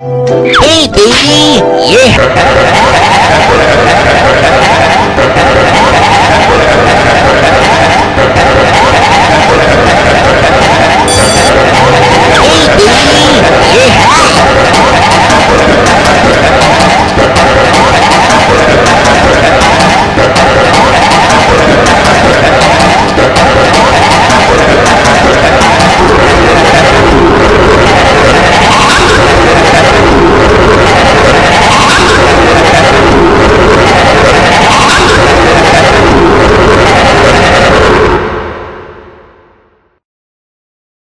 Hey, baby! Yeah!